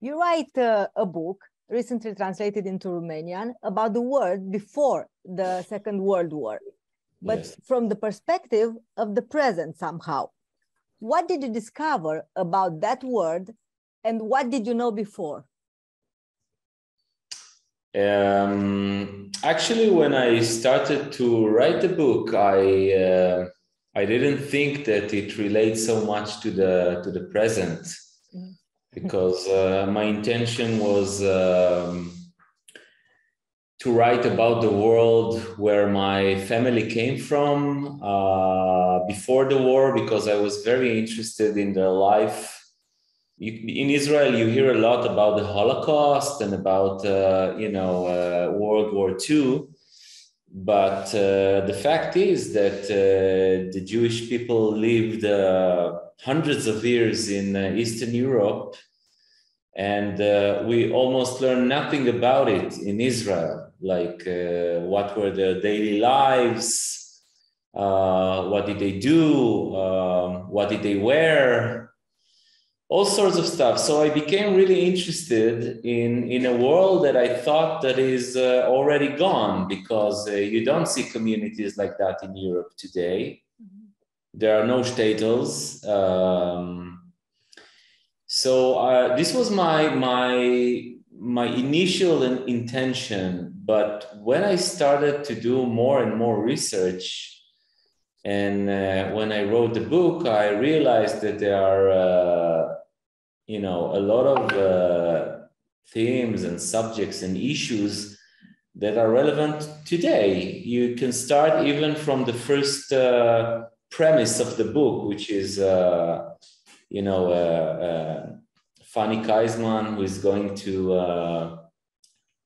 You write uh, a book recently translated into Romanian about the world before the Second World War, but yes. from the perspective of the present somehow. What did you discover about that world and what did you know before? Um, actually, when I started to write the book, I uh, I didn't think that it relates so much to the to the present. Because uh, my intention was um, to write about the world where my family came from uh, before the war, because I was very interested in their life. You, in Israel, you hear a lot about the Holocaust and about uh, you know uh, World War II, but uh, the fact is that uh, the Jewish people lived hundreds of years in uh, Eastern Europe, and we almost learned nothing about it in Israel. Like what were their daily lives, what did they do, um, what did they wear all sorts of stuff. So I became really interested in, in a world that I thought that is uh, already gone because uh, you don't see communities like that in Europe today. There are no shtetls. Um, so uh, this was my my my initial intention, but when I started to do more and more research, and uh, when I wrote the book, I realized that there are uh, you know a lot of uh, themes and subjects and issues that are relevant today. You can start even from the first uh, premise of the book, which is uh, you know uh, uh, Fanny Keismann, who is going to uh,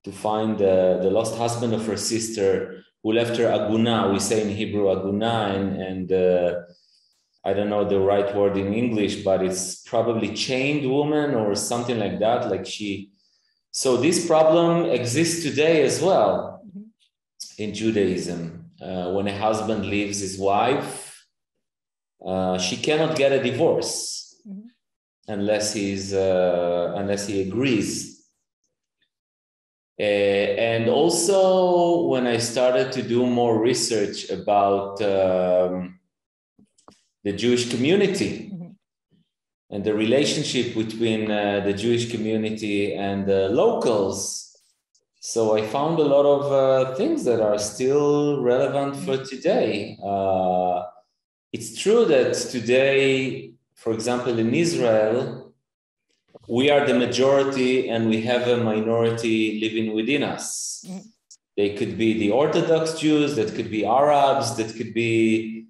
to find the lost husband of her sister who left her aguna. We say in Hebrew aguna, and and I don't know the right word in English, but it's probably chained woman or something like that. Like she, so this problem exists today as well mm-hmm. in Judaism. Uh, when a husband leaves his wife, uh, she cannot get a divorce mm-hmm. unless he's uh, unless he agrees. Uh, and also, when I started to do more research about um, the Jewish community mm-hmm. and the relationship between uh, the Jewish community and the locals. So I found a lot of uh, things that are still relevant for mm-hmm. today. Uh, it's true that today, for example, in Israel, we are the majority and we have a minority living within us. Mm-hmm. They could be the Orthodox Jews, that could be Arabs, that could be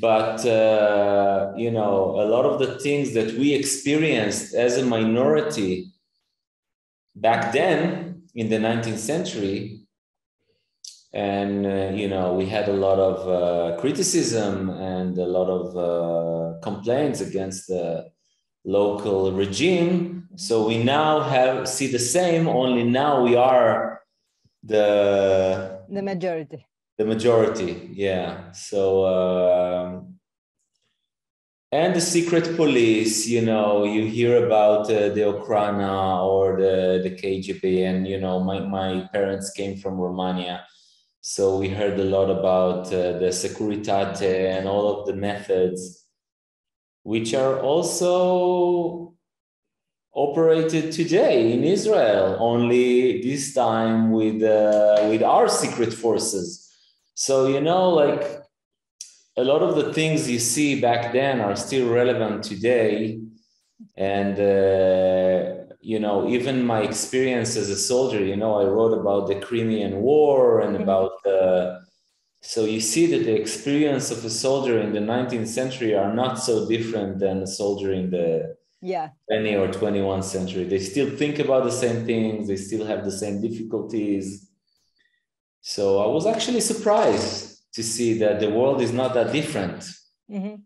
but uh, you know a lot of the things that we experienced as a minority back then in the 19th century and uh, you know we had a lot of uh, criticism and a lot of uh, complaints against the local regime. So we now have see the same only now we are the the majority. The majority yeah. So um, and the secret police you know you hear about uh, the Okhrana or the the KGB and you know my, my parents came from Romania so we heard a lot about uh, the Securitate and all of the methods which are also operated today in Israel only this time with uh, with our secret forces so, you know, like a lot of the things you see back then are still relevant today. And, uh, you know, even my experience as a soldier, you know, I wrote about the Crimean War and mm-hmm. about the. So you see that the experience of a soldier in the 19th century are not so different than a soldier in the yeah 20 or 21st century. They still think about the same things. They still have the same difficulties so I was actually surprised to see that the world is not that different. Mm-hmm.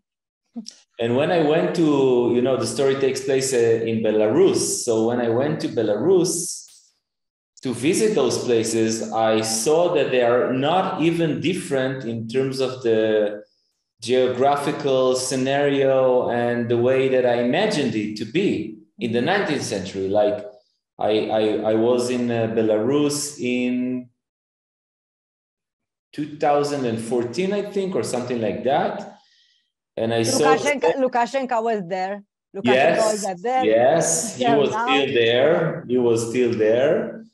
And when I went to, you know, the story takes place uh, in Belarus. So when I went to Belarus to visit those places, I saw that they are not even different in terms of the geographical scenario and the way that I imagined it to be. in the 19th century. Like I, I, I was in uh, Belarus in 2014, I think, or something like that. And I Lukashenko, saw Lukashenko was there. Lukashenko yes, was there. yes, he was now- still there. He was still there.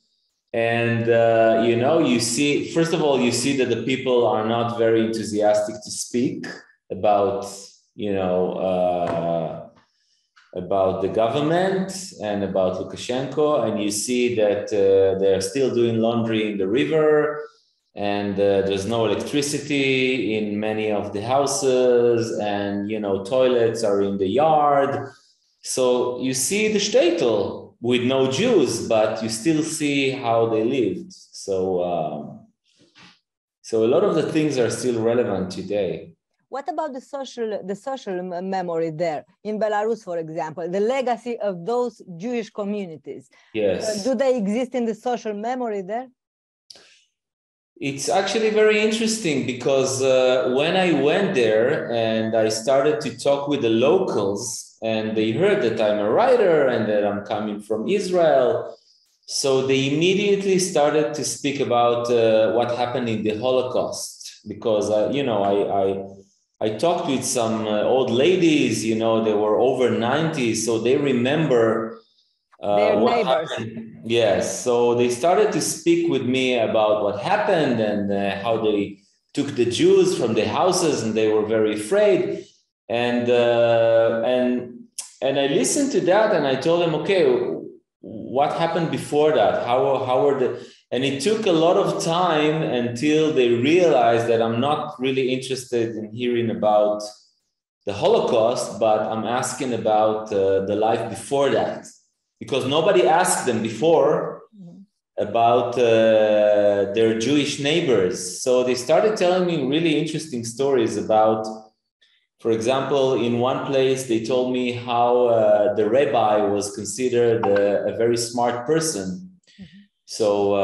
And uh, you know, you see, first of all, you see that the people are not very enthusiastic to speak about, you know, uh, about the government and about Lukashenko, and you see that uh, they're still doing laundry in the river, and uh, there's no electricity in many of the houses, and you know toilets are in the yard. So you see the shtetl with no Jews, but you still see how they lived. So um, so a lot of the things are still relevant today. What about the social the social memory there in Belarus, for example, the legacy of those Jewish communities? Uh, Yes. do they exist in the social memory there? It's actually very interesting because uh, when I went there and I started to talk with the locals, and they heard that I'm a writer and that I'm coming from Israel, so they immediately started to speak about uh, what happened in the Holocaust. Because uh, you know, I, I I talked with some uh, old ladies. You know, they were over ninety, so they remember uh, Their what neighbors. happened Yes, so they started to speak with me about what happened and uh, how they took the Jews from the houses, and they were very afraid. And uh, and and I listened to that, and I told them, okay, what happened before that? How how were the? And it took a lot of time until they realized that I'm not really interested in hearing about the Holocaust, but I'm asking about uh, the life before that because nobody asked them before Mhm. about uh, their Jewish neighbors. So they started telling me really interesting stories about, for example, in one place, they told me how uh, the rabbi was considered a, a very smart person. So, uh,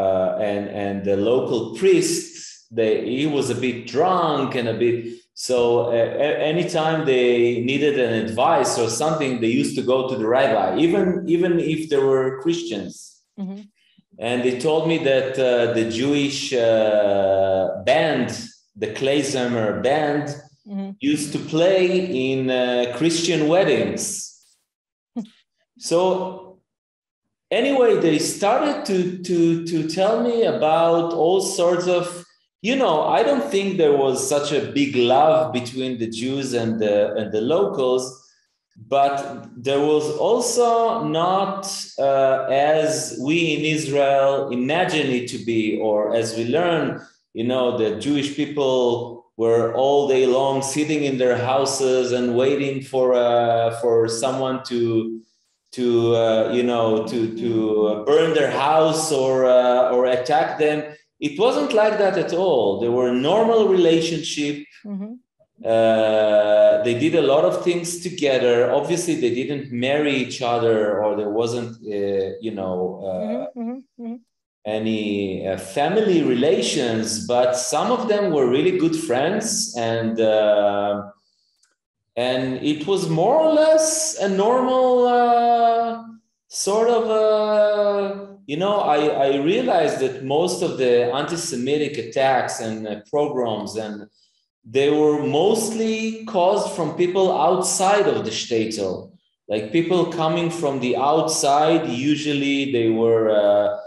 uh, and, and the local priest, they, he was a bit drunk and a bit so uh, anytime they needed an advice or something, they used to go to the rabbi, even even if they were Christians. Mhm. And they told me that uh, the Jewish uh, band, the Klezmer band, Mhm. used to play in uh, Christian weddings. so anyway, they started to to to tell me about all sorts of you know i don't think there was such a big love between the jews and the and the locals but there was also not uh, as we in israel imagine it to be or as we learn you know the jewish people were all day long sitting in their houses and waiting for uh, for someone to to uh, you know to to burn their house or uh, or attack them it wasn't like that at all. There were normal relationship. Mhm. Uh, they did a lot of things together. Obviously, they didn't marry each other, or there wasn't, uh, you know, uh, Mhm. Mhm. Mhm. any uh, family relations. But some of them were really good friends, and uh, and it was more or less a normal uh, sort of. Uh, you know, I, I realized that most of the anti-Semitic attacks and uh, pogroms and they were mostly caused from people outside of the shtetl, like people coming from the outside. Usually, they were, uh,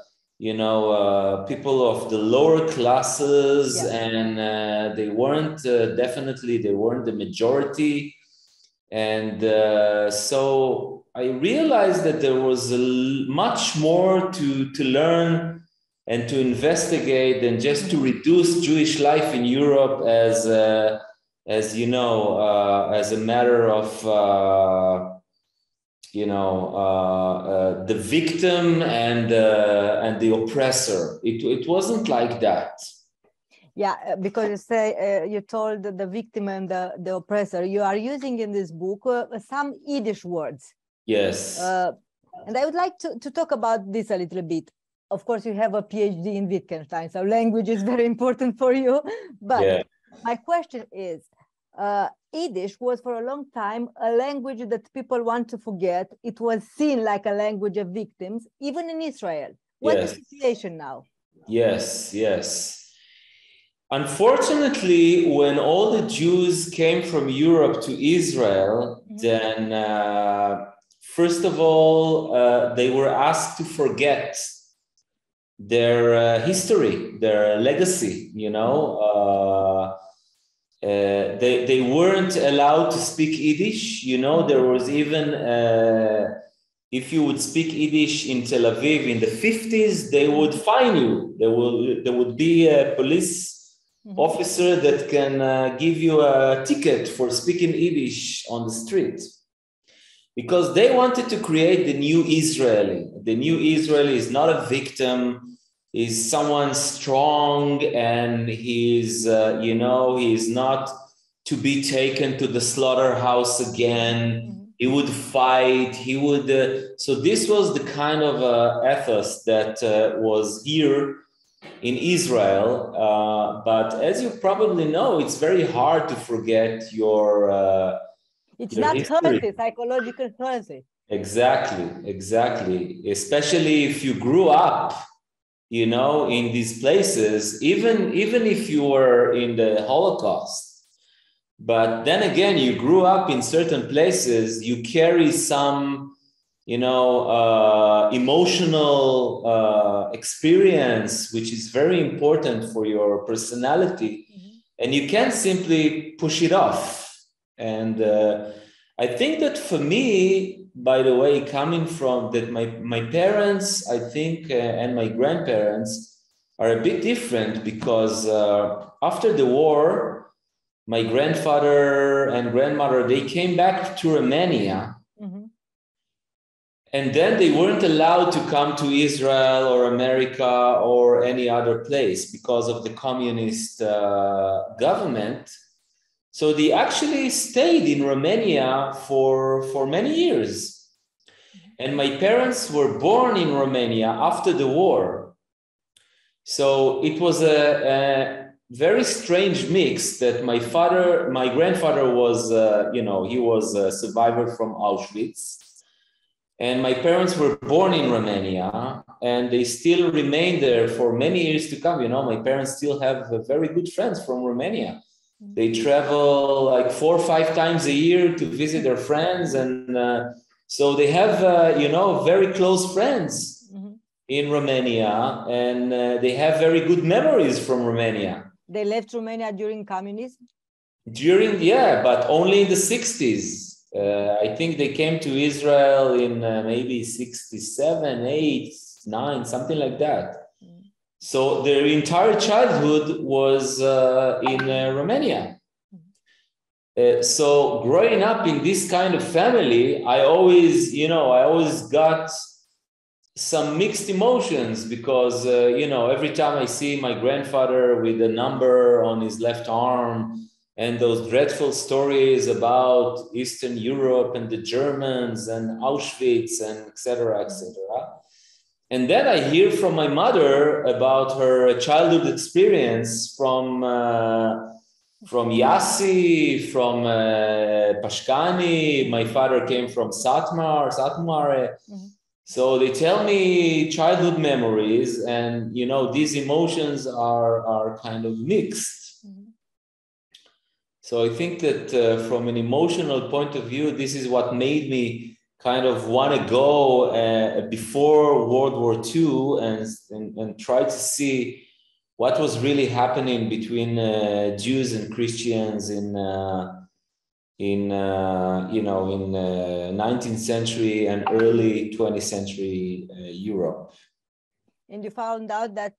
you know, uh, people of the lower classes, Yeah. and uh, they weren't uh, definitely they weren't the majority, and uh, so I realized that there was much more to, to learn and to investigate than just to reduce Jewish life in Europe as, as you know, uh, as a matter of, uh, you know, uh, uh, the victim and, uh, and the oppressor. It, it wasn't like that. Yeah, because you say uh, you told the victim and the, the oppressor. You are using in this book uh, some Yiddish words. Yes. Uh, and I would like to, to talk about this a little bit. Of course, you have a PhD in Wittgenstein, so language is very important for you. But yeah. my question is uh, Yiddish was for a long time a language that people want to forget. It was seen like a language of victims, even in Israel. What's yes. the situation now? Yes, yes. Unfortunately, when all the Jews came from Europe to Israel, mm-hmm. then uh, first of all, uh, they were asked to forget their uh, history, their legacy, you know. Uh, uh, they, they weren't allowed to speak Yiddish. You know, there was even, uh, if you would speak Yiddish in Tel Aviv in the 50s, they would fine you. There, will, there would be a police mm-hmm. officer that can uh, give you a ticket for speaking Yiddish on the street. Because they wanted to create the new Israeli. The new Israeli is not a victim is someone strong and he's uh, you know he's not to be taken to the slaughterhouse again mm-hmm. he would fight he would uh, so this was the kind of uh, ethos that uh, was here in israel uh, but as you probably know it's very hard to forget your uh, it's not healthy psychological healthy exactly exactly. Especially if you grew up you know in these places even even if you were in the holocaust. But then again you grew up in certain places you carry some you know uh, emotional uh, experience which is very important for your personality. Mm-hmm. and you can't simply push it off and uh, i think that for me by the way, coming from that my, my parents, I think, uh, and my grandparents are a bit different because uh, after the war, my grandfather and grandmother, they came back to Romania. Mm-hmm. And then they weren't allowed to come to Israel or America or any other place because of the communist uh, government. So they actually stayed in Romania for, for many years. And my parents were born in Romania after the war. So it was a, a very strange mix that my father, my grandfather was, uh, you know, he was a survivor from Auschwitz. And my parents were born in Romania and they still remained there for many years to come. You know, my parents still have very good friends from Romania they travel like four or five times a year to visit their friends and uh, so they have uh, you know very close friends mm-hmm. in romania and uh, they have very good memories from romania. They left romania during communism? During yeah but only in the 60s uh, i think they came to israel in uh, maybe 67 8 9 something like that so their entire childhood was uh, in uh, Romania. Uh, so growing up in this kind of family, I always, you know, I always got some mixed emotions because, uh, you know, every time I see my grandfather with a number on his left arm and those dreadful stories about Eastern Europe and the Germans and Auschwitz and etc. etc and then I hear from my mother about her childhood experience from uh, from Yassi, from uh, Pashkani. My father came from Satmar, Satmar. Mm-hmm. So they tell me childhood memories, and you know these emotions are are kind of mixed. Mm-hmm. So I think that uh, from an emotional point of view, this is what made me kind of want to go uh, before World War II and, and, and, try to see what was really happening between uh, Jews and Christians in uh, in uh, you know in 19th uh, century and early 20th century uh, Europe. And you found out that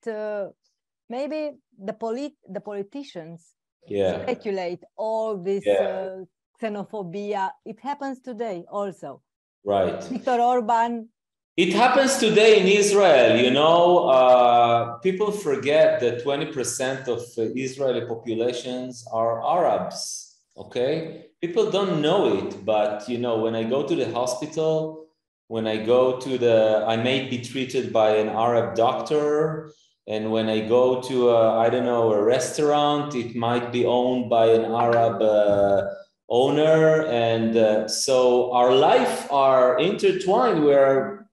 maybe the polit the politicians yeah. speculate all this yeah. xenophobia. It happens today also Right. Viktor Orban. It happens today in Israel. You know, uh, people forget that 20% of Israeli populations are Arabs. Okay. People don't know it, but you know, when I go to the hospital, when I go to the, I may be treated by an Arab doctor. and when I go to I don't know a restaurant, it might be owned by an Arab uh, owner, and uh, so our life are intertwined. We are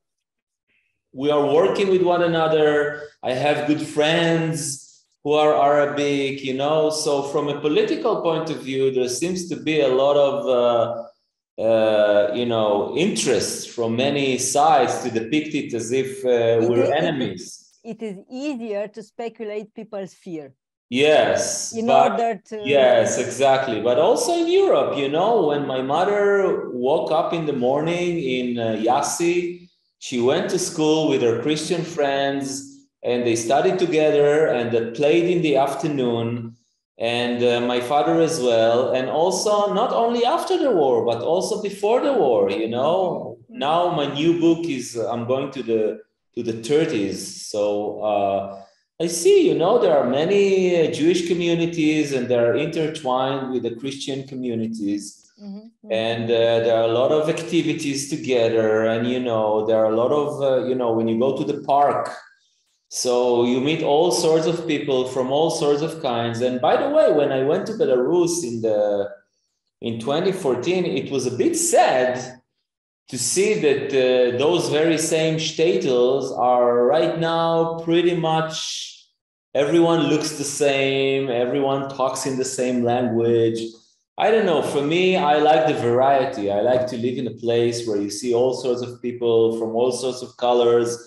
we are working with one another. I have good friends who are Arabic, you know. So from a political point of view, there seems to be a lot of uh, uh, you know interest from many sides to depict it as if uh, we're enemies. It is easier to speculate people's fear. Yes. In but, order to. Yes, exactly. But also in Europe, you know, when my mother woke up in the morning in uh, Yassi, she went to school with her Christian friends and they studied together and they played in the afternoon and uh, my father as well and also not only after the war but also before the war you know now my new book is uh, i'm going to the to the 30s so uh, i see you know there are many uh, jewish communities and they're intertwined with the christian communities mm-hmm. and uh, there are a lot of activities together and you know there are a lot of uh, you know when you go to the park so you meet all sorts of people from all sorts of kinds. And by the way, when I went to Belarus in the in 2014, it was a bit sad to see that uh, those very same shtetls are right now pretty much everyone looks the same, everyone talks in the same language. I don't know. For me, I like the variety. I like to live in a place where you see all sorts of people from all sorts of colors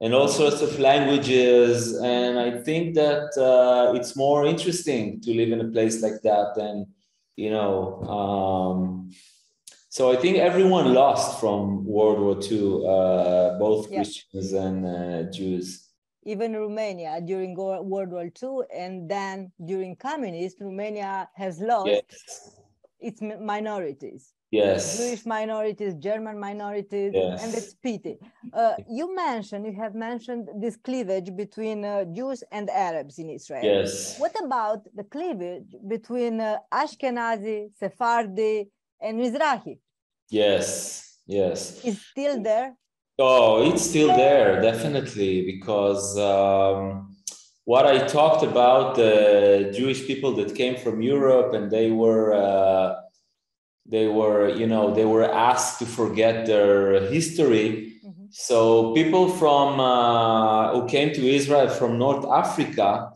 and all sorts of languages. And I think that uh, it's more interesting to live in a place like that than, you know, um, so I think everyone lost from World War II, uh, both yeah. Christians and uh, Jews. Even Romania during World War II and then during communist, Romania has lost yes. its minorities yes jewish minorities german minorities yes. and it's pity uh, you mentioned you have mentioned this cleavage between uh, jews and arabs in israel yes what about the cleavage between uh, ashkenazi sephardi and mizrahi yes yes. Is still there? Oh it's still there definitely because um, what i talked about the jewish people that came from europe and they were uh, they were you know they were asked to forget their history. Mm-hmm. so people from uh, who came to israel from north africa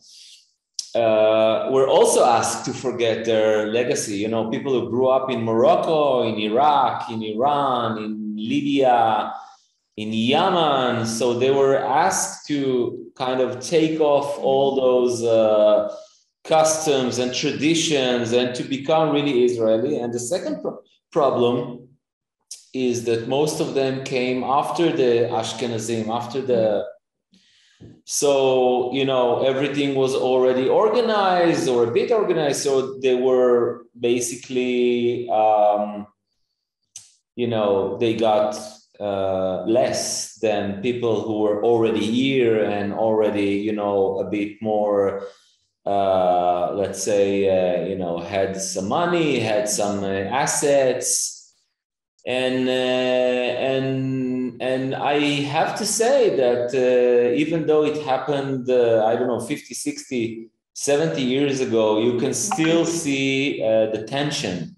uh, were also asked to forget their legacy you know people who grew up in morocco in iraq in iran in libya in yemen so they were asked to kind of take off all those uh, customs and traditions and to become really Israeli. And the second pro- problem is that most of them came after the Ashkenazim, after the so you know everything was already organized or a bit organized. So they were basically um, you know they got uh, less than people who were already here and already you know a bit more uh, let's say, uh, you know, had some money, had some uh, assets, and uh, and and I have to say that uh, even though it happened, uh, I don't know, 50, 60, 70 years ago, you can still see the tension.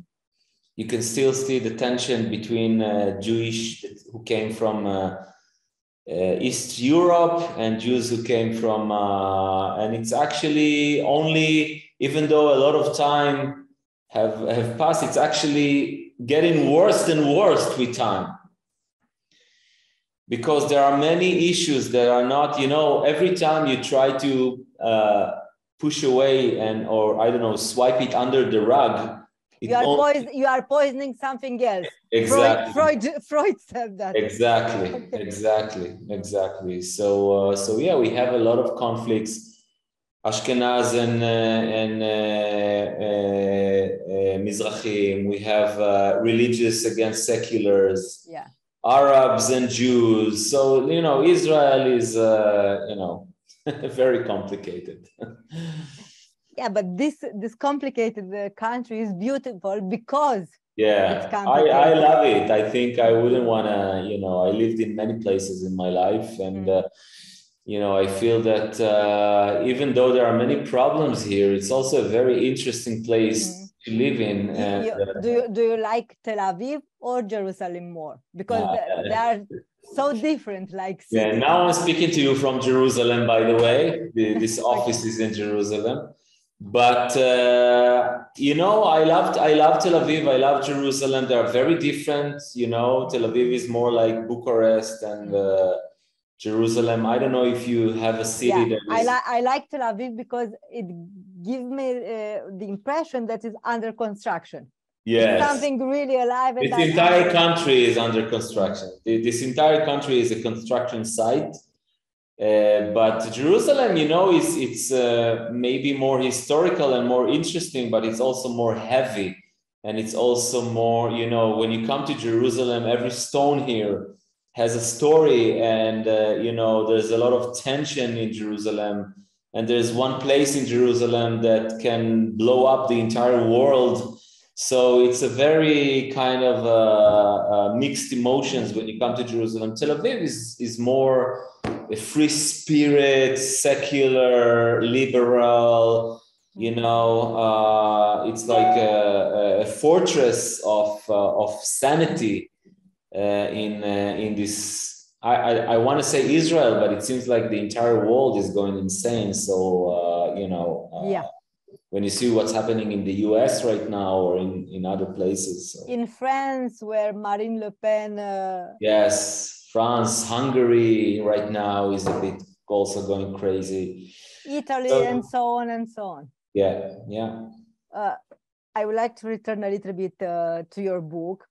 You can still see the tension between Jewish who came from uh, East Europe and Jews who came from, uh, and it's actually only, even though a lot of time have, have passed, it's actually getting worse and worse with time. Because there are many issues that are not, you know, every time you try to uh, push away and, or I don't know, swipe it under the rug, you are, poison, you are poisoning something else. Exactly. Freud, Freud, Freud said that. Exactly, okay. exactly, exactly. So, uh, so yeah, we have a lot of conflicts. Ashkenaz and uh, and uh, uh, uh Mizrahim. We have uh, religious against seculars. Yeah. Arabs and Jews. So you know, Israel is uh, you know very complicated. yeah but this this complicated uh, country is beautiful because yeah I, I love it i think i wouldn't want to you know i lived in many places in my life and mm. uh, you know, I feel that uh, even though there are many problems here, it's also a very interesting place mm-hmm. Live in. And, you, uh, do you do you like Tel Aviv or Jerusalem more? Because uh, they are so different. Like cities. yeah, now I'm speaking to you from Jerusalem. By the way, the, this office is in Jerusalem. But uh, you know, I loved I love Tel Aviv. I love Jerusalem. They are very different. You know, Tel Aviv is more like Bucharest and. Uh, Jerusalem. I don't know if you have a city yeah, that is... I, li- I like Tel Aviv because it gives me uh, the impression that it's under construction. Yes. It's something really alive. this entire country is under construction. This entire country is a construction site. Uh, but Jerusalem, you know, is it's uh, maybe more historical and more interesting, but it's also more heavy, and it's also more, you know, when you come to Jerusalem, every stone here has a story and uh, you know there's a lot of tension in jerusalem and there's one place in jerusalem that can blow up the entire world. So it's a very kind of uh, uh, mixed emotions when you come to jerusalem. Tel aviv is, is more a free spirit secular liberal you know uh, it's like a, a fortress of, uh, of sanity uh, in uh, in this I, I, I want to say Israel, but it seems like the entire world is going insane. So uh, you know, uh, yeah. When you see what's happening in the U.S. right now or in, in other places, so. in France, where Marine Le Pen, uh... yes, France, Hungary right now is a bit also going crazy. Italy so, and so on and so on. Yeah, yeah. Uh, I would like to return a little bit to your book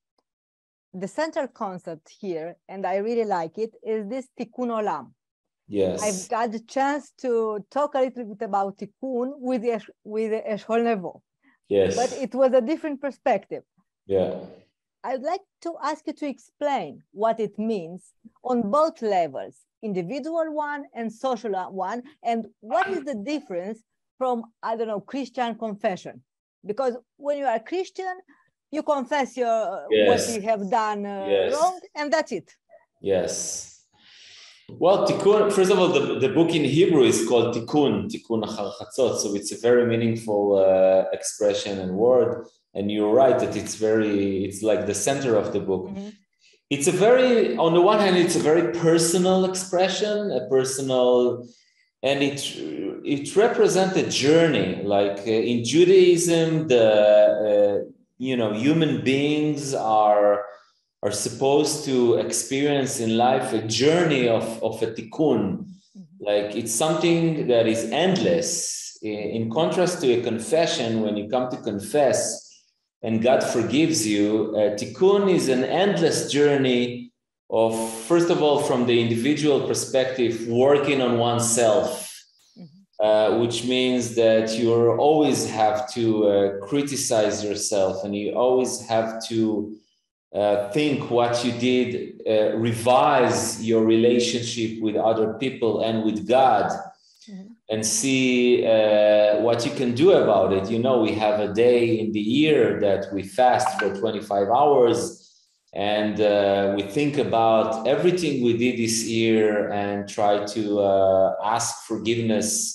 the central concept here, and I really like it, is this tikkun olam. Yes. I've got the chance to talk a little bit about tikkun with with Eshkol Nevo. Yes. But it was a different perspective. Yeah. I'd like to ask you to explain what it means on both levels, individual one and social one, and what is the difference from, I don't know, Christian confession? Because when you are Christian, you confess your yes. what you have done uh, yes. wrong and that's it yes well, tikkun, first of all, the, the book in Hebrew is called tikkun, tikkun achar chatzot. So it's a very meaningful uh, expression and word. And you're right that it's very, it's like the center of the book. Mm-hmm. It's a very, on the one hand, it's a very personal expression, a personal, and it it represents a journey. Like uh, in Judaism, the you know human beings are are supposed to experience in life a journey of, of a tikkun. Mm-hmm. like it's something that is endless. In contrast to a confession when you come to confess and god forgives you a tikkun is an endless journey of first of all from the individual perspective working on oneself uh, which means that you always have to uh, criticize yourself and you always have to uh, think what you did, uh, revise your relationship with other people and with God, mm-hmm. and see uh, what you can do about it. You know, we have a day in the year that we fast for 25 hours. And we think about everything we did this year and try to ask forgiveness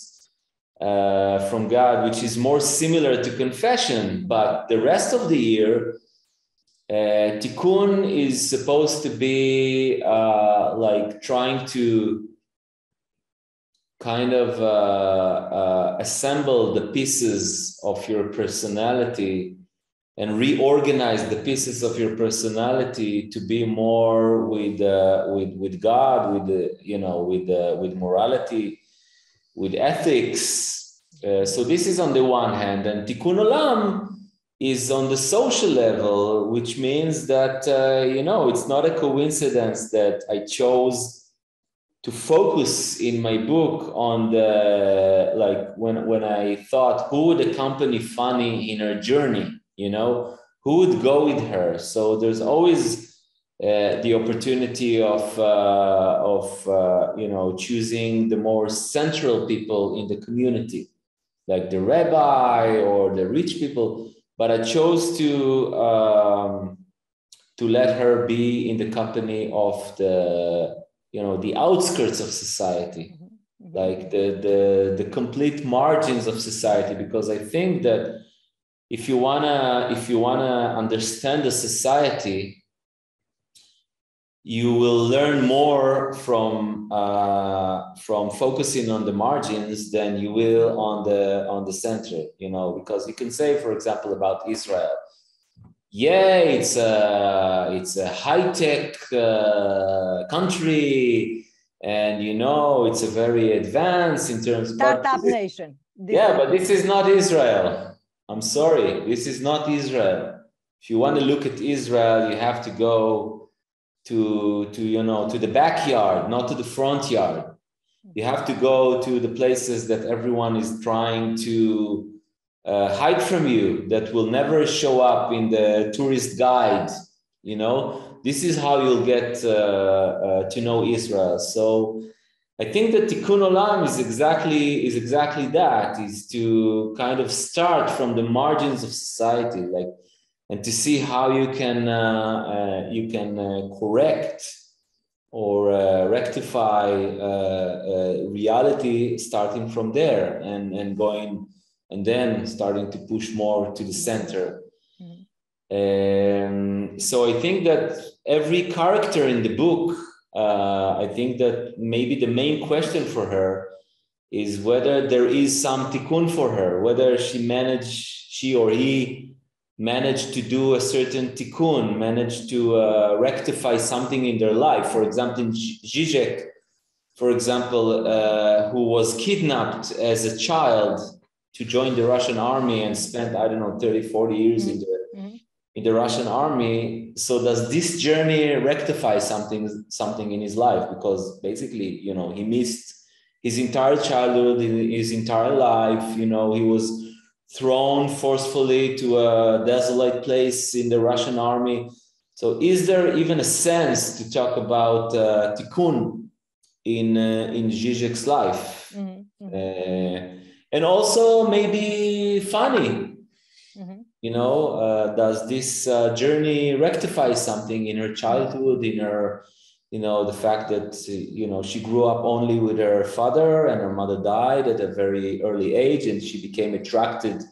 uh, from God, which is more similar to confession. But the rest of the year, uh, tikkun is supposed to be uh, like trying to kind of uh, uh, assemble the pieces of your personality and reorganize the pieces of your personality to be more with uh, with with God, with you know with with morality with ethics. Uh, so this is on the one hand, and tikkun olam is on the social level, which means that uh, you know it's not a coincidence that I chose to focus in my book on the like when when I thought who would accompany Fanny in her journey, you know, who would go with her. So there's always uh, the opportunity of uh, of uh, you know choosing the more central people in the community, like the rabbi or the rich people. But I chose to um, to let her be in the company of the you know the outskirts of society. Mm-hmm. mm-hmm. like the, the the complete margins of society because i think that if you wanna if you wanna understand the society you will learn more from uh, from focusing on the margins than you will on the on the center you know because you can say for example about israel. Yeah it's a it's a high-tech uh, country and you know it's a very advanced in terms startup nation. Yeah but this is not israel. I'm sorry. This is not israel. If you want to look at israel you have to go to to you know to the backyard not to the front yard. You have to go to the places that everyone is trying to uh, hide from you that will never show up in the tourist guide you know? This is how you'll get uh, uh, to know israel. So i think that tikkun olam is exactly is exactly that is to kind of start from the margins of society like and to see how you can uh, uh, you can uh, correct or uh, rectify uh, reality starting from there and and going and then starting to push more to the center mm-hmm. um, so i think that every character in the book i think that maybe the main question for her is whether there is some tikkun for her whether she managed she or he managed to do a certain tikkun, managed to uh, rectify something in their life. For example, in Zizek, for example, uh, who was kidnapped as a child to join the Russian army and spent, I don't know, 30, 40 years mm-hmm. in the mm-hmm. in the Russian army. So does this journey rectify something something in his life? Because basically, you know, he missed his entire childhood, his entire life. You know, he was thrown forcefully to a desolate place in the Russian army. So, is there even a sense to talk about uh, tikkun in uh, in Zizek's life, mm-hmm. uh, and also maybe Fanny? Mm-hmm. You know, uh, does this uh, journey rectify something in her childhood, in her you know the fact that you know she grew up only with her father and her mother died at a very early age and she became attracted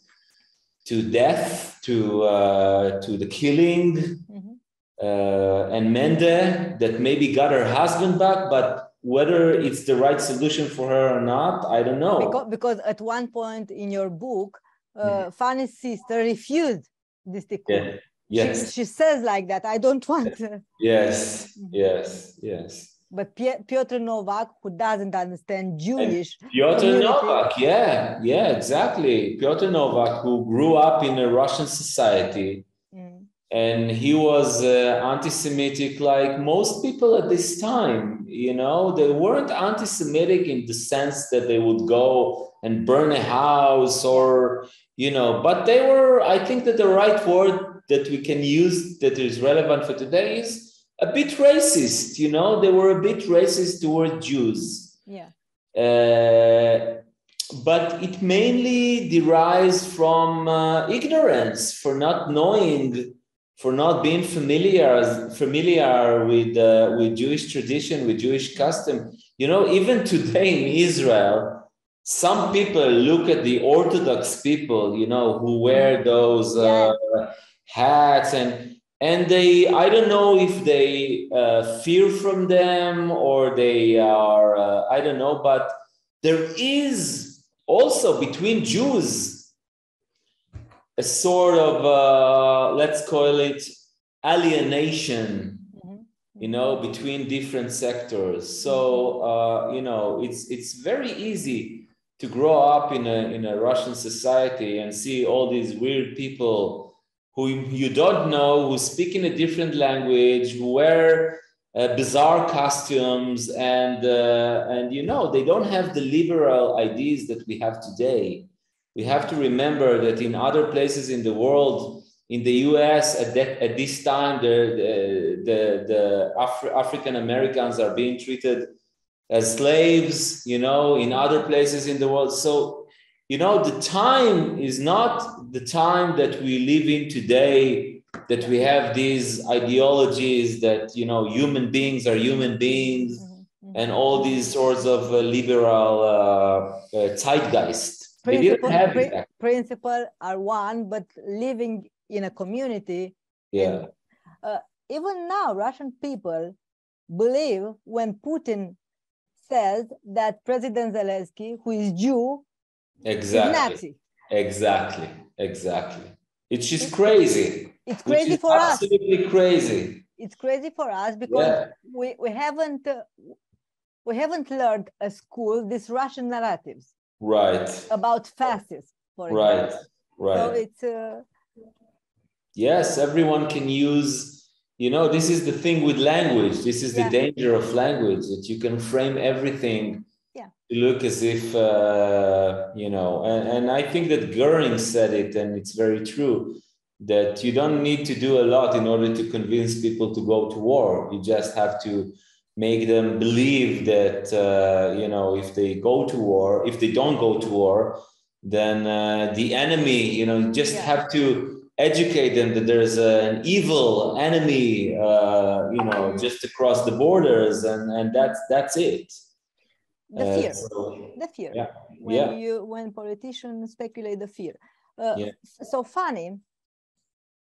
to death to uh, to the killing mm-hmm. uh, and mende that maybe got her husband back but whether it's the right solution for her or not i don't know because, because at one point in your book uh, mm-hmm. fanny's sister refused this tikkun yeah Yes. She, she, says like that. I don't want. Yes, yes, yes. But Piotr Novak, who doesn't understand Jewish. And Piotr community. Novak, yeah, yeah, exactly. Piotr Novak, who grew up in a Russian society, mm. and he was uh, anti-Semitic like most people at this time. You know, they weren't anti-Semitic in the sense that they would go and burn a house or you know, but they were. I think that the right word that we can use that is relevant for today is a bit racist. You know, they were a bit racist toward Jews. Yeah. Uh, but it mainly derives from uh, ignorance for not knowing for not being familiar familiar with uh, with Jewish tradition with Jewish custom you know even today in Israel some people look at the orthodox people you know who wear those uh, hats and and they i don't know if they uh, fear from them or they are uh, i don't know but there is also between jews a sort of uh, let's call it alienation mm-hmm. you know between different sectors so uh, you know it's it's very easy to grow up in a in a russian society and see all these weird people who you don't know, who speak in a different language, who wear uh, bizarre costumes, and uh, and you know they don't have the liberal ideas that we have today. We have to remember that in other places in the world, in the U.S. at that at this time, the the the, Afri- African Americans are being treated as slaves. You know, in other places in the world, so you know the time is not the time that we live in today that we have these ideologies that you know human beings are human beings mm-hmm. and all these sorts of uh, liberal uh, uh, zeitgeist. Principle, pri- principle are one, but living in a community Yeah, even now russian people believe when putin says that president zelensky who is jew exactly. Exactly, exactly. It's just crazy. it's crazy for us absolutely crazy. it's crazy for us because Yeah. we, we haven't uh, we haven't learned at school these russian narratives Right, about fascists for right, example. so right. it's uh, Yes, everyone can use, you know, this is the thing with language. This is the danger of language that you can frame everything Yeah. Look as if, uh, you know, and, and I think that Goering said it, and it's very true that you don't need to do a lot in order to convince people to go to war. You just have to make them believe that, uh, you know, if they go to war, if they don't go to war, then uh, the enemy, you know, you just Yeah. have to educate them that there's an evil enemy, uh, you know, just across the borders, and and that's that's it. The Uh, fear. so- the fear. yeah, when yeah. you when politicians speculate the fear. Uh, Yeah. so funny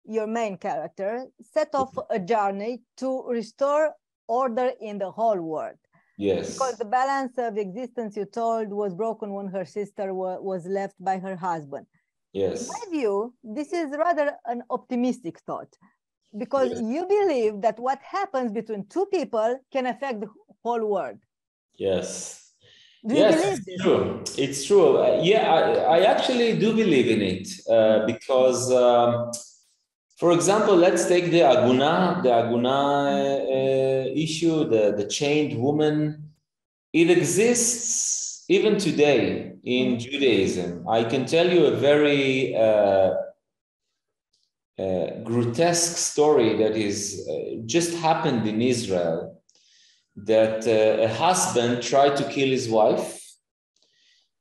your main character set off a journey to restore order in the whole world. Yes, because the balance of existence you told was broken when her sister wa- was left by her husband. Yes, in my view this is rather an optimistic thought. Because Yes. you believe that what happens between two people can affect the whole world. Yes. Do you yes, believe it's true. It's true. Uh, yeah, I, I actually do believe in it uh, because, um, for example, let's take the Aguna, the Aguna uh, issue, the, the chained woman. It exists even today in. Judaism. I can tell you a very uh, uh, grotesque story that is uh, just happened in Israel that uh, a husband tried to kill his wife.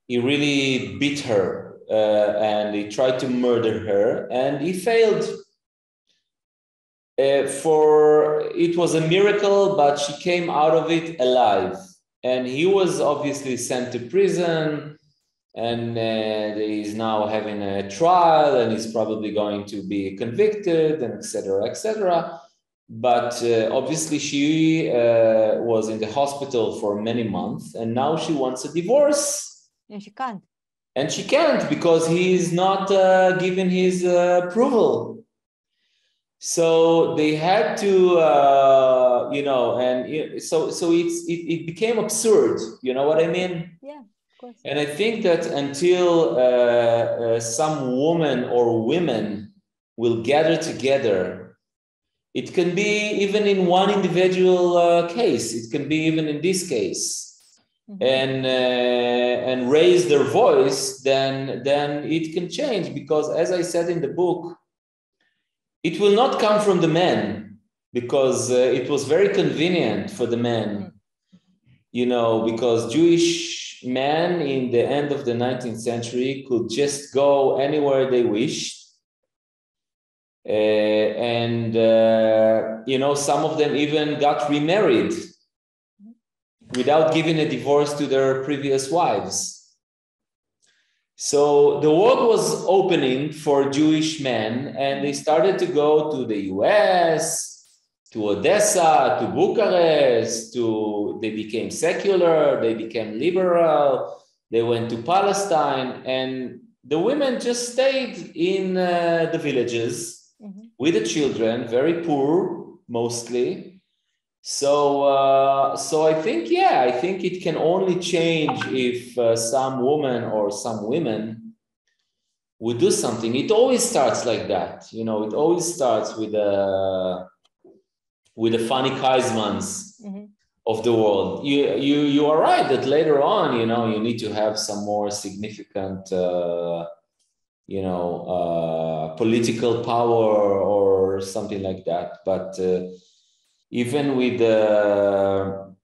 He really beat her uh, and he tried to murder her and he failed. Uh, for it was a miracle, but she came out of it alive. And he was obviously sent to prison and uh, he's now having a trial and he's probably going to be convicted and etc etc but uh, obviously she uh, was in the hospital for many months and now she wants a divorce. And she can't. And she can't because he's not uh, given his uh, approval. So they had to uh, you know and so so it's it, it became absurd. You know what i mean? Yeah of course. And I think that until uh, uh, some woman or women will gather together, it can be even in one individual uh, case. It can be even in this case, Mhm. and uh, and raise their voice. Then then it can change because, as I said in the book, it will not come from the men because uh, it was very convenient for the men you know, because Jewish men in the end of the 19th century could just go anywhere they wished. Uh, and, uh, you know, some of them even got remarried without giving a divorce to their previous wives. So the world was opening for Jewish men, and they started to go to the US, to Odessa, to Bucharest, to they became secular, they became liberal, they went to Palestine, and the women just stayed in uh, the villages. With the children, very poor mostly. So, uh, so I think, yeah, I think it can only change if uh, some woman or some women would do something. It always starts like that, you know. It always starts with a with the Fanny Keismanns Mhm. of the world. You you you are right that later on, you know, you need to have some more significant, uh, you know, uh, political power or something like that. But uh, even with the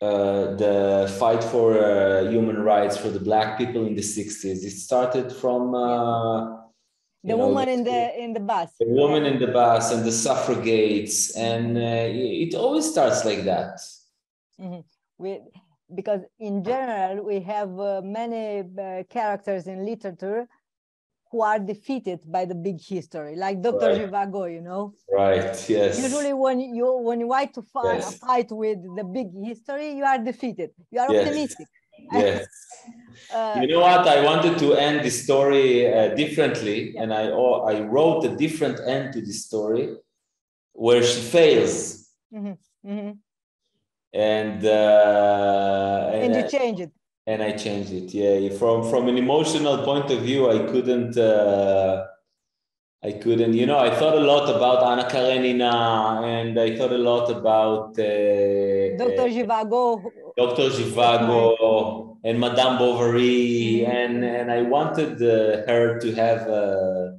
uh, the fight for uh, human rights for the black people in the 60s, it started from uh, the know, woman in the in the bus the woman in the bus and the suffragettes and uh, it always starts like that Mhm. We, because in general, we have uh, many uh, characters in literature who are defeated by the big history, like Dr. Right. Zhivago, you know? Right, yes. Usually when you when you want to fight, yes. fight with the big history, you are defeated. You are yes. optimistic. Yes. uh, you know what? I wanted to end the story uh, differently, yeah. and I oh, I wrote a different end to the story where she fails. Mm-hmm. Mm-hmm. And, uh, and, and you change it and I changed it. Yeah, from from an emotional point of view, I couldn't. Uh, I couldn't. You know, I thought a lot about Anna Karenina, and I thought a lot about uh, Dr. Zhivago. Dr. Zhivago and Madame Bovary, mm-hmm. and and I wanted uh, her to have a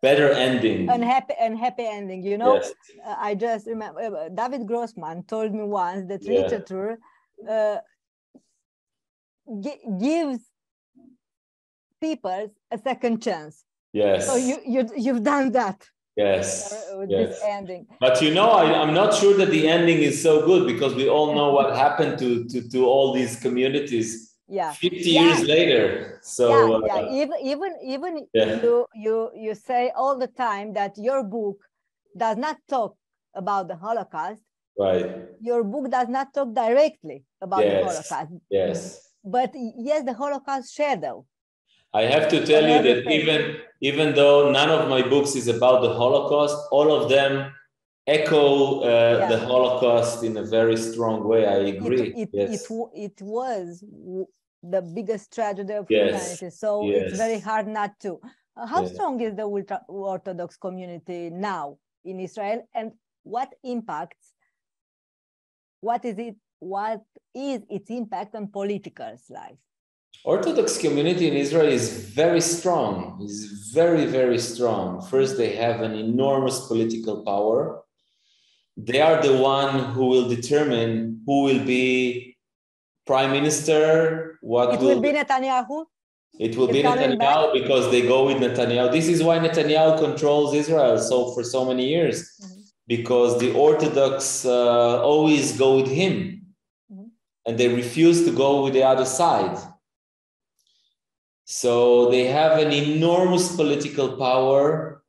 better ending. Unhappy, unhappy ending. You know, yes. Uh, I just remember uh, David Grossman told me once that yeah. literature uh, gives people a second chance. Yes. So you, you you've done that. Yes. With yes. this ending. But you know, I, I'm not sure that the ending is so good because we all know what happened to to, to all these communities. Yeah. 50 yeah. years later. So yeah, uh, yeah. even even even yeah. you you you say all the time that your book does not talk about the Holocaust. Right. Your book does not talk directly about yes. the Holocaust. Yes but yes, the Holocaust shadow. I have to tell you that even even though none of my books is about the Holocaust, all of them echo uh, yeah. the Holocaust in a very strong way. I agree. It, it, yes. it, it was the biggest tragedy of yes. humanity, so yes. it's very hard not to. Uh, how strong is the ultra Orthodox community now in Israel, and what impacts? What is it what is its impact on political life? Orthodox community in Israel is very strong, is very, very strong. First, they have an enormous political power. They are the one who will determine who will be prime minister, what it will, will be Netanyahu. It will be Netanyahu because they go with Netanyahu. This is why Netanyahu controls Israel so for so many years, mm-hmm. because the Orthodox uh, always go with him and they refuse to go with the other side. So they have an enormous political power.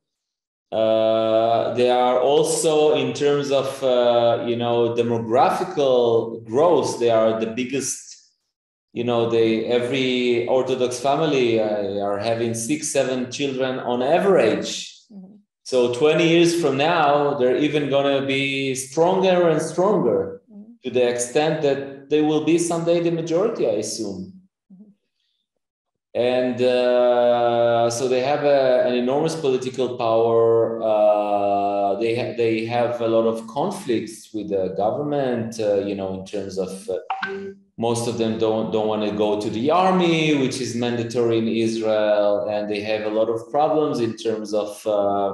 Uh, they are also, in terms of uh, you know demographical growth, they are the biggest. You know, they every Orthodox family uh, are having six, seven children on average. Mm-hmm. So 20 years from now, they're even going to be stronger and stronger mm-hmm. to the extent that they will be someday the majority, I assume. And uh, so they have a, an enormous political power. Uh, they ha- they have a lot of conflicts with the government. Uh, you know, in terms of uh, most of them don't don't want to go to the army, which is mandatory in Israel, and they have a lot of problems in terms of uh,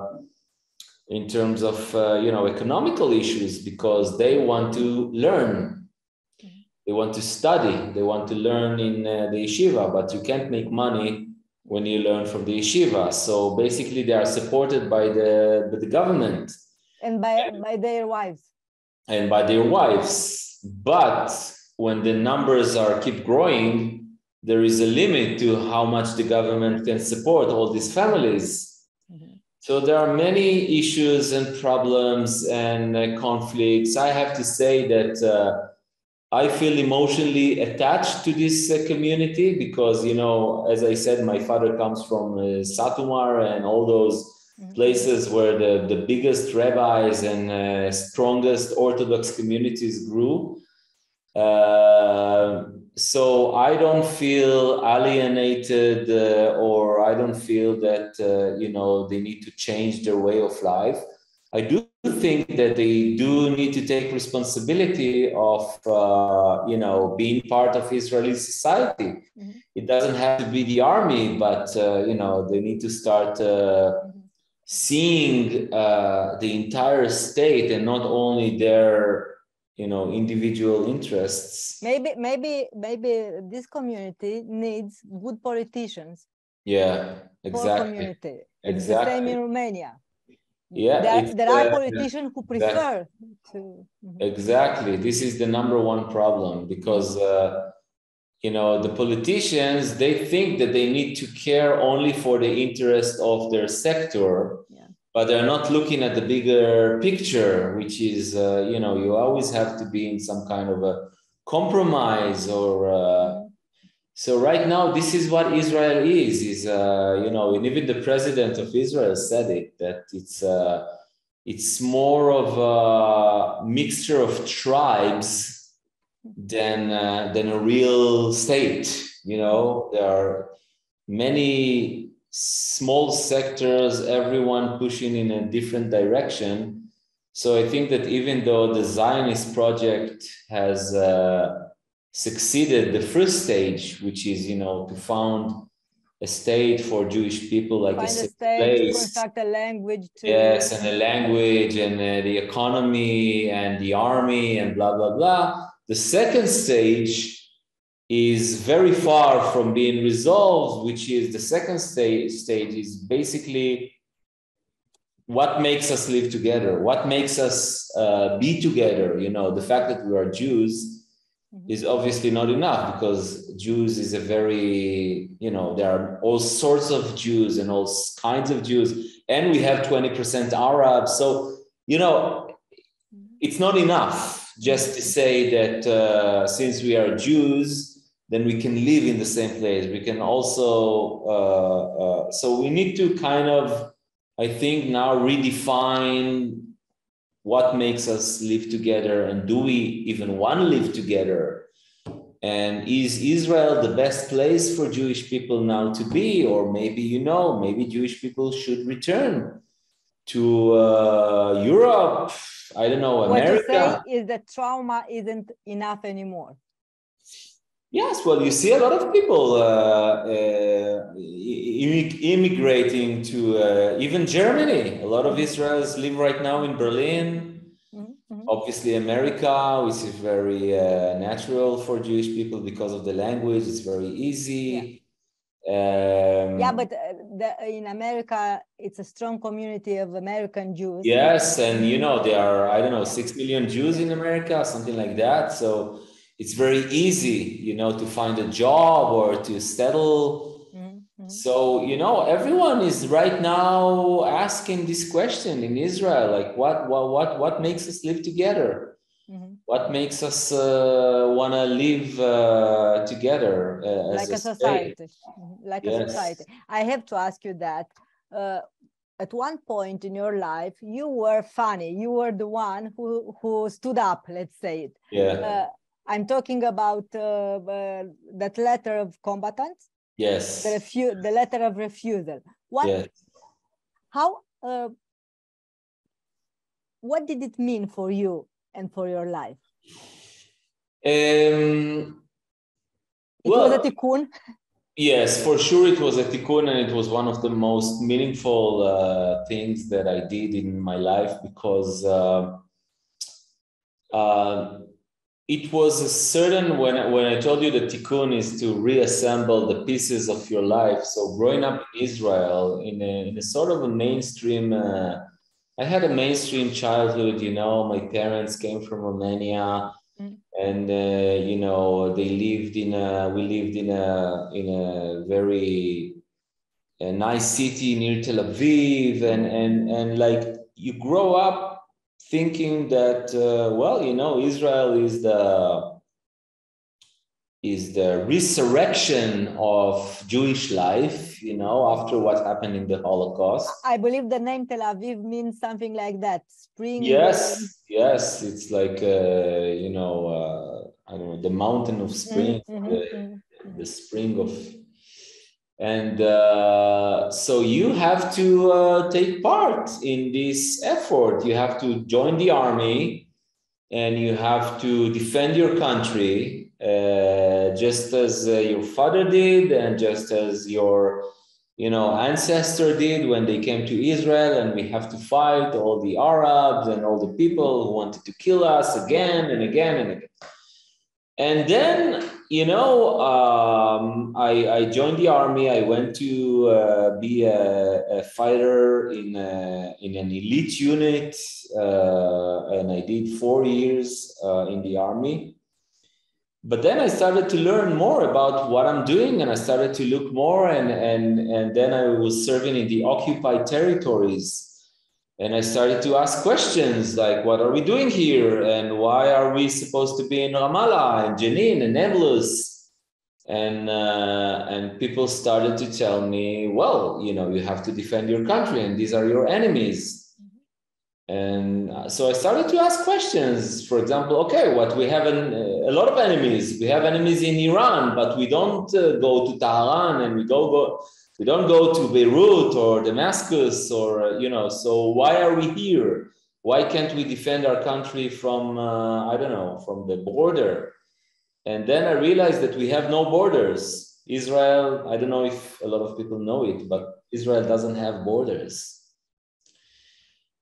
in terms of uh, you know economical issues because they want to learn they want to study, they want to learn in uh, the yeshiva, but you can't make money when you learn from the yeshiva. So basically, they are supported by the, by the government and by, by their wives. And by their wives. But when the numbers are keep growing, there is a limit to how much the government can support all these families. Mm-hmm. So there are many issues and problems and uh, conflicts. I have to say that uh, I feel emotionally attached to this uh, community because, you know, as I said, my father comes from uh, Satu Mare and all those mm-hmm. places where the, the biggest rabbis and uh, strongest Orthodox communities grew. Uh, so I don't feel alienated uh, or I don't feel that, uh, you know, they need to change their way of life. I do think that they do need to take responsibility of uh, you know being part of Israeli society. Mm-hmm. It doesn't have to be the army, but uh, you know they need to start uh, mm-hmm. seeing uh, the entire state and not only their you know individual interests. Maybe maybe maybe this community needs good politicians. Yeah, exactly. community. Exactly. It's the same in Romania yeah there, there are uh, politicians who prefer to mm-hmm. exactly this is the number one problem because uh, you know the politicians they think that they need to care only for the interest of their sector yeah. but they're not looking at the bigger picture which is uh, you know you always have to be in some kind of a compromise or uh, so right now, this is what Israel is. Is uh, you know, and even the president of Israel said it that it's uh, it's more of a mixture of tribes than uh, than a real state. You know, there are many small sectors, everyone pushing in a different direction. So I think that even though the Zionist project has uh, succeeded the first stage, which is, you know, to found a state for Jewish people, like Find a, a state place. construct a language. To... Yes, and a language and uh, the economy and the army and blah, blah, blah. The second stage is very far from being resolved, which is the second stage, stage is basically what makes us live together, what makes us uh, be together. You know, the fact that we are Jews. Is obviously not enough because Jews is a very, you know, there are all sorts of Jews and all kinds of Jews, and we have 20% Arabs. So, you know, it's not enough just to say that uh, since we are Jews, then we can live in the same place. We can also, uh, uh, so we need to kind of, I think, now redefine what makes us live together and do we even want to live together? And is israel the best place for jewish people now to be? Or maybe you know maybe jewish people should return to uh, europe i don't know america what you say is that trauma isn't enough anymore Yes, well, you see a lot of people uh, uh, immigrating to uh, even Germany. A lot of Israelis live right now in Berlin. Mm-hmm. Obviously, America, which is very uh, natural for Jewish people because of the language. It's very easy. Yeah, um, yeah but uh, the, in America, it's a strong community of American Jews. Yes, and you know there are I don't know six million Jews in America, something like that. So it's very easy you know to find a job or to settle mm-hmm. so you know everyone is right now asking this question in israel like what what what, what makes us live together mm-hmm. what makes us uh, want to live uh, together uh, like a, a society mm-hmm. like yes. a society i have to ask you that uh, at one point in your life you were Fanny you were the one who who stood up let's say it yeah uh, I'm talking about uh, uh, that letter of combatants. Yes. The, refu- the letter of refusal. What? Yes. How? Uh, what did it mean for you and for your life? Um, it well, was a tikkun. Yes, for sure, it was a tikkun, and it was one of the most meaningful uh, things that I did in my life because. Uh, uh it was a certain when when I told you that tikkun is to reassemble the pieces of your life. So growing up in Israel in a, in a sort of a mainstream, uh, I had a mainstream childhood. You know, my parents came from Romania, mm. and uh, you know they lived in a we lived in a in a very a nice city near Tel Aviv, and and and like you grow up thinking that uh, well you know israel is the is the resurrection of jewish life you know after what happened in the holocaust i believe the name tel aviv means something like that spring yes yes it's like uh, you know uh, i don't know the mountain of spring mm-hmm. the, mm-hmm. the spring of and uh, so you have to uh, take part in this effort. You have to join the army and you have to defend your country uh, just as uh, your father did and just as your you know ancestor did when they came to Israel and we have to fight all the Arabs and all the people who wanted to kill us again and again and again. And then you know, um, I, I, joined the army. I went to uh, be a, a, fighter in, a, in an elite unit, uh, and I did four years uh, in the army. But then I started to learn more about what I'm doing, and I started to look more, and and and then I was serving in the occupied territories and I started to ask questions like, what are we doing here? And why are we supposed to be in Ramallah and Jenin and Nablus? And, uh, and people started to tell me, well, you know, you have to defend your country and these are your enemies. And uh, so I started to ask questions. For example, okay, what we have an, a lot of enemies. We have enemies in Iran, but we don't uh, go to Tehran and we go, go we don't go to Beirut or Damascus or, you know, so why are we here? Why can't we defend our country from, uh, I don't know, from the border? And then I realized that we have no borders. Israel, I don't know if a lot of people know it, but Israel doesn't have borders.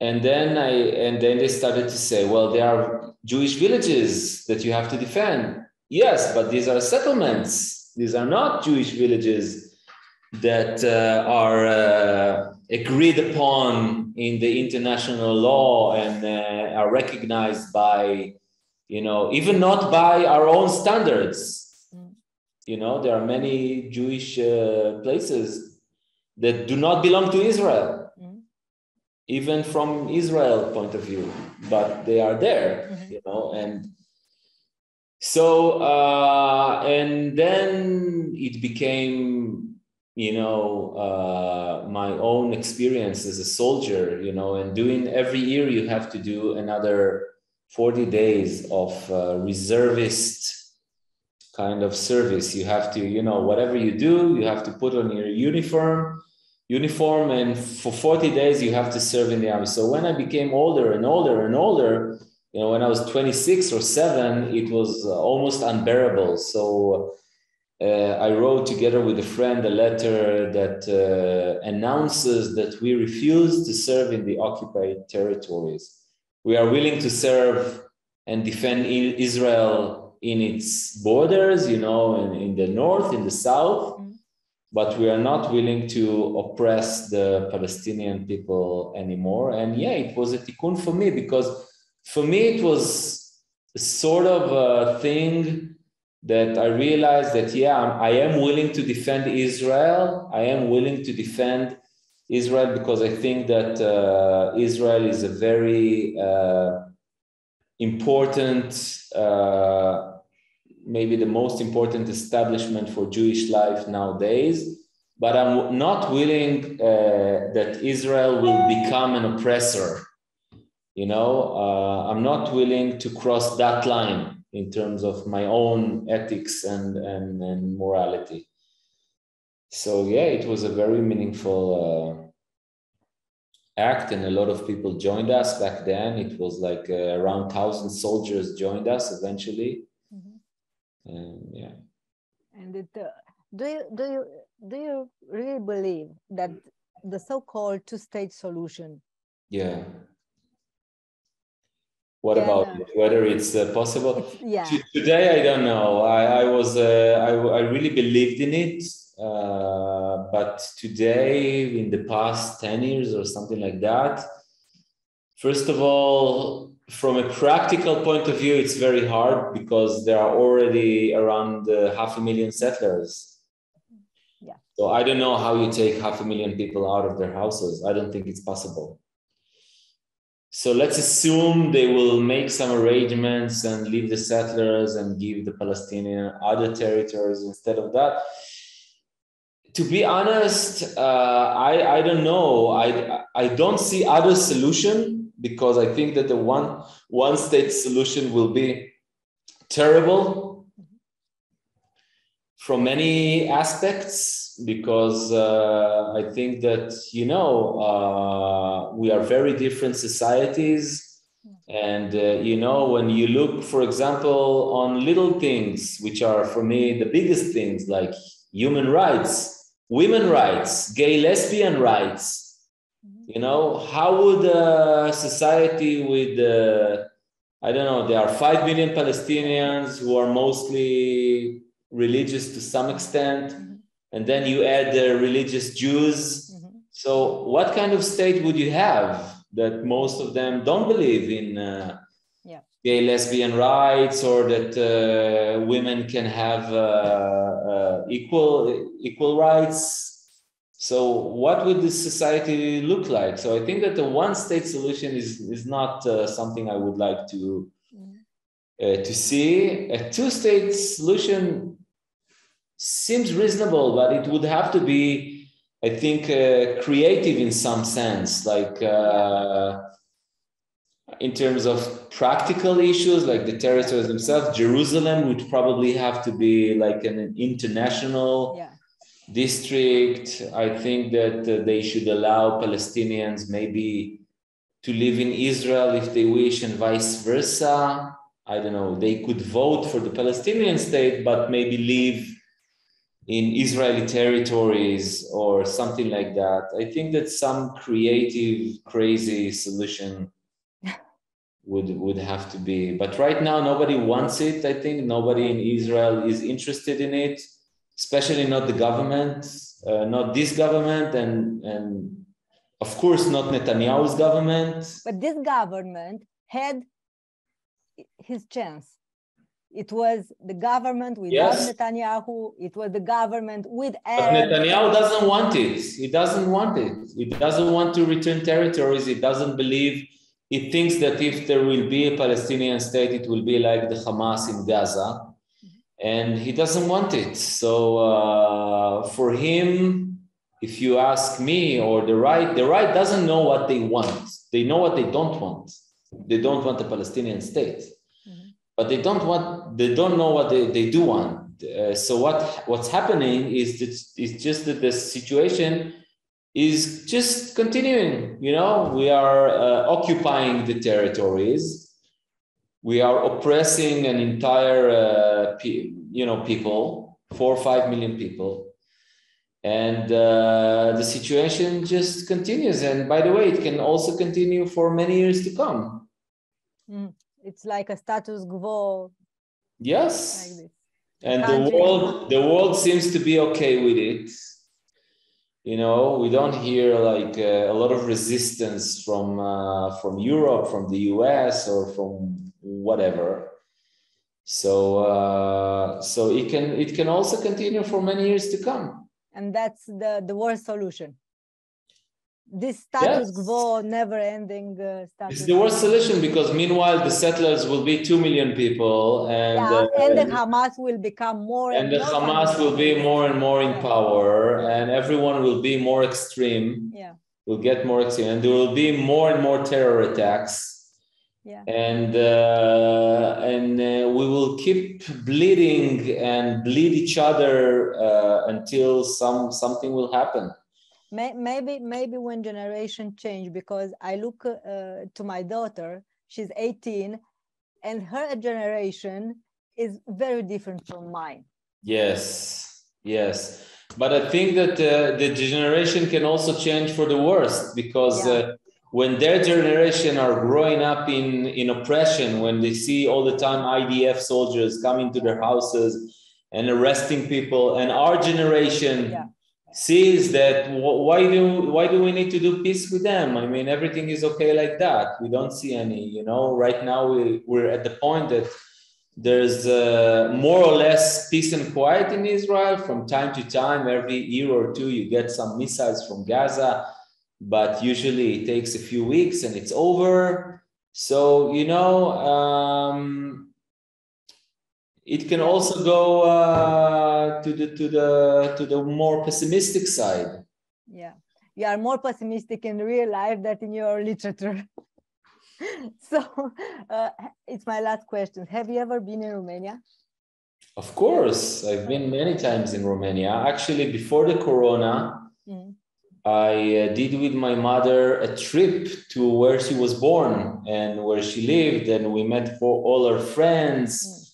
And then I and then they started to say, well, there are Jewish villages that you have to defend. Yes, but these are settlements. These are not Jewish villages that uh, are uh, agreed upon in the international law and uh, are recognized by, you know, even not by our own standards. Mm. You know, there are many Jewish uh, places that do not belong to Israel, mm. even from Israel point of view, but they are there, mm-hmm. you know, and so uh, and then it became you know uh, my own experience as a soldier you know and doing every year you have to do another 40 days of uh, reservist kind of service. You have to you know whatever you do you have to put on your uniform uniform and for 40 days you have to serve in the army. So when i became older and older and older you know when i was 26 or 7 it was uh, almost unbearable. So uh, I wrote together with a friend a letter that uh, announces that we refuse to serve in the occupied territories. We are willing to serve and defend Israel in its borders, you know, in, in the north, in the south, mm-hmm. but we are not willing to oppress the Palestinian people anymore. And yeah, it was a tikkun for me because for me it was a sort of a thing that I realized that, yeah, I am willing to defend Israel. I am willing to defend Israel because I think that uh, Israel is a very uh, important, uh, maybe the most important establishment for Jewish life nowadays. But I'm not willing uh, that Israel will become an oppressor. You know, uh, I'm not willing to cross that line in terms of my own ethics and, and, and morality. So, yeah, it was a very meaningful uh, act, and a lot of people joined us back then. It was like uh, around 1,000 soldiers joined us eventually. Mm-hmm. And, yeah. And it, uh, do, you, do, you, do you really believe that the so called two state solution yeah what yeah, about it? Whether it's uh, possible? It's, yeah. Today, I don't know. I, I was, uh, I, I really believed in it. Uh, but today, in the past 10 years or something like that, first of all, from a practical point of view, it's very hard because there are already around uh, half a million settlers. Yeah. So I don't know how you take half a million people out of their houses. I don't think it's possible. So let's assume they will make some arrangements and leave the settlers and give the Palestinian other territories instead of that. To be honest, uh, I, I don't know. I, I don't see other solution because I think that the one, one state solution will be terrible from many aspects because uh, I think that you know uh, we are very different societies, and uh, you know when you look, for example, on little things which are for me the biggest things like human rights, women rights, gay lesbian rights. You know how would a society with uh, I don't know there are five million Palestinians who are mostly religious to some extent, mm-hmm. And then you add the religious Jews. Mm-hmm. So, what kind of state would you have that most of them don't believe in uh, yeah. gay, lesbian rights, or that uh, women can have uh, uh, equal equal rights? So, what would this society look like? So, I think that the one-state solution is is not uh, something I would like to uh, to see. A two-state solution seems reasonable, but it would have to be, I think, uh, creative in some sense, like uh, in terms of practical issues, like the territories themselves. Jerusalem would probably have to be like an international. Yeah. District, I think that uh, they should allow Palestinians maybe to live in Israel if they wish, and vice versa. I don't know, they could vote for the Palestinian state, but maybe live in Israeli territories or something like that. I think that some creative, crazy solution would would have to be. But right now, nobody wants it. I think nobody in Israel is interested in it, especially not the government, uh, not this government, and and of course not Netanyahu's government. But this government had his chance. It was the government without yes. Netanyahu. It was the government with Arab. But Netanyahu doesn't want it. He doesn't want it. He doesn't want to return territories. He doesn't believe. He thinks that if there will be a Palestinian state, it will be like the Hamas in Gaza, and he doesn't want it. So uh, for him, if you ask me or the right, the right doesn't know what they want. They know what they don't want. They don't want a Palestinian state but they don't want they don't know what they, they do want. Uh, so what what's happening is that it's just that the situation is just continuing you know? We are uh, occupying the territories. We are oppressing an entire uh, you know people four or five million people. And uh, the situation just continues. And by the way it can also continue for many years to come. Mm it's like a status quo. Yes. Like and the world, the world seems to be okay with it. You know, we don't hear like uh, a lot of resistance from uh, from Europe, from the US, or from whatever. So uh, so it can it can also continue for many years to come. And that's the the worst solution this status yes. quo, never ending uh, status It's the worst solution because meanwhile the settlers will be 2 million people and, yeah, uh, and the Hamas will become more and, and the Hamas will be more and more in power and everyone will be more extreme. Yeah. Will get more extreme and there will be more and more terror attacks. Yeah. And uh, and uh, we will keep bleeding and bleed each other uh, until some something will happen maybe maybe when generation change because i look uh, to my daughter she's 18 and her generation is very different from mine. Yes yes. But i think that uh, the generation can also change for the worst because yeah. uh, when their generation are growing up in in oppression when they see all the time idf soldiers coming to their houses and arresting people and our generation yeah sees that why do why do we need to do peace with them? I mean everything is okay like that. We don't see any you know? Right now we, we're at the point that there's uh, more or less peace and quiet in israel. From time to time every year or two you get some missiles from gaza but usually it takes a few weeks and it's over. So you know um, it can also go uh, to the to the to the more pessimistic side. Yeah, you are more pessimistic in real life than in your literature. so uh, it's my last question. Have you ever been in Romania? Of course, I've been many times in Romania. Actually, before the corona, mm. I uh, did with my mother a trip to where she was born and where she lived, and we met for all her friends. Mm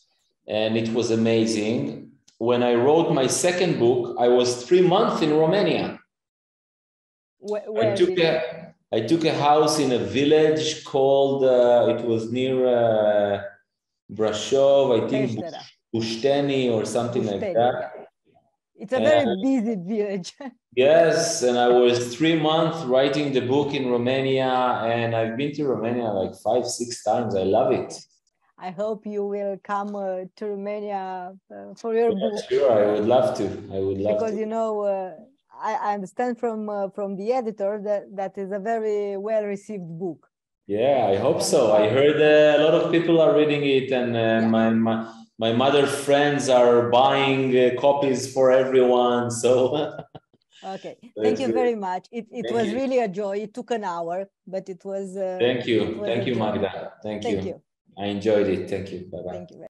and it was amazing. When I wrote my second book, I was three months in Romania. Where, where I took a I took a house in a village called uh, it was near uh, Brasov, I think Pushteni or something like that. It's a very and, busy village. yes, and I was three months writing the book in Romania, and I've been to Romania like five, six times. I love it. I hope you will come uh, to Romania uh, for your yeah, book. Sure, I would love to. I would love to because to. you know, uh, I, I, understand from uh, from the editor that that is a very well received book. Yeah, I hope so. I heard uh, a lot of people are reading it, and uh, yeah. my, my my mother friends are buying uh, copies for everyone so okay thank you very much it, it was you. really a joy it took an hour but it was uh, thank you was thank you magda thank, thank you. you i enjoyed it. Thank you. Bye bye